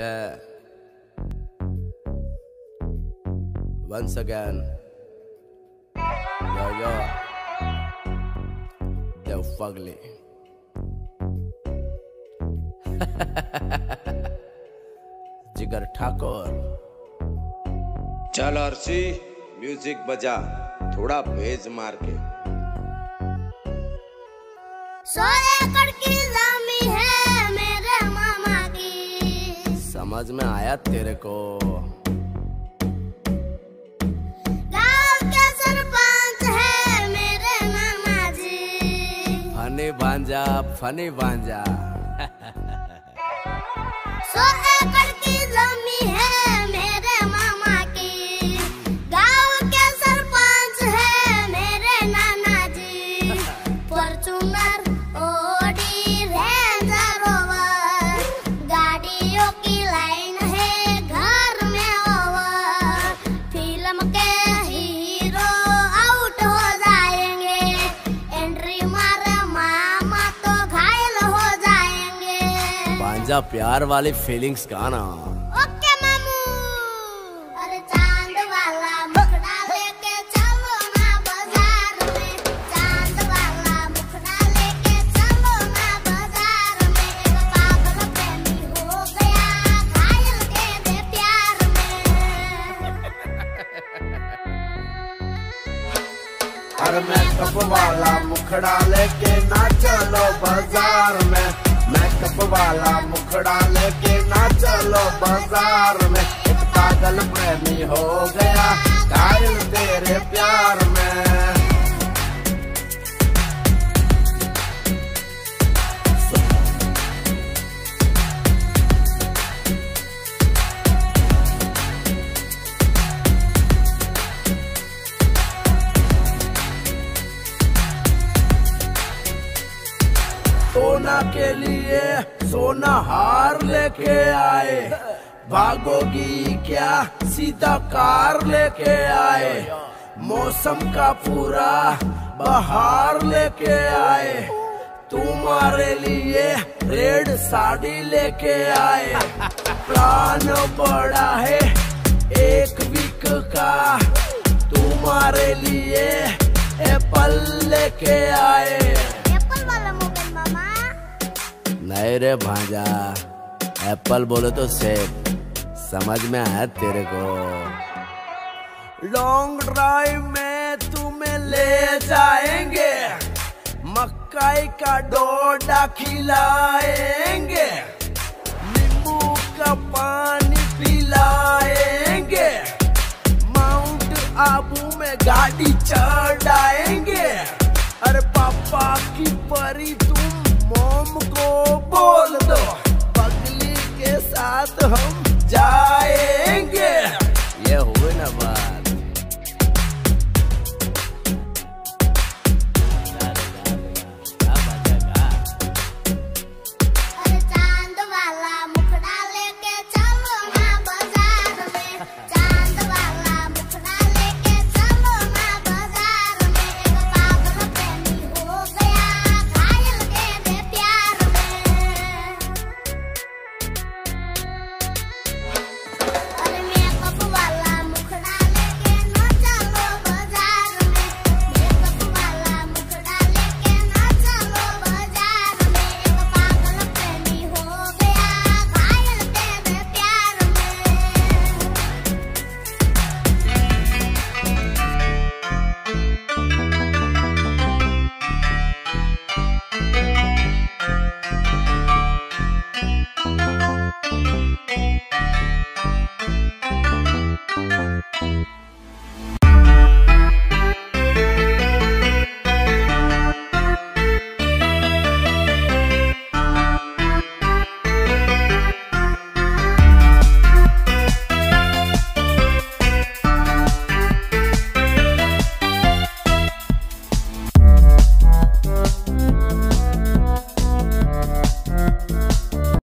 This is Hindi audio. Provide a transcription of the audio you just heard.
Yeah. Once again. Yo, yo. The fugly. जिगर ठाकुर चल अर्शी म्यूज़िक बजा थोड़ा भेज मार के सौ समझ में आया तेरे को? है फनी बांजा फनी भांजा। सौ एकड़ की भांजा प्यार वाली फीलिंग्स का ना ओके मामू। अरे चाँद वाला मुखड़ा लेके चलो ना बाज़ार में। चाँद वाला मुखड़ा लेके चलो ना बाज़ार में। एक पागल प्रेमी हो गया घायल के दे प्यार में। अरे मेकअप वाला मुखड़ा लेके ना चलो बाज़ार में। मेकअप वाला मुखड़ा लेके ना चलो बाज़ार में। एक पागल प्रेमी हो गया कायल तेरे प्यार सोना के लिए सोना हार लेके आए। भागोगी क्या सीधा कार लेके आए। मौसम का पूरा बहार लेके आए। तुम्हारे लिए रेड साड़ी लेके आए। प्लान बड़ा है एक वीक का। तुम्हारे लिए एप्पल लेके आए। नहीं रे भांजा। एप्पल बोले तो सेब समझ में आया तेरे को? लॉन्ग ड्राइव में तुम्हें ले जाएँगे। मक्काई का डोडा खिलाएँगे। नींबू का पानी पिलाएँगे। माउंट आबू में गाड़ी चढ़ाएँगे। अरे पापा की परी तुम मोम को बोल दो। पगली के साथ हम जाएँगे। ये हुए ना बात।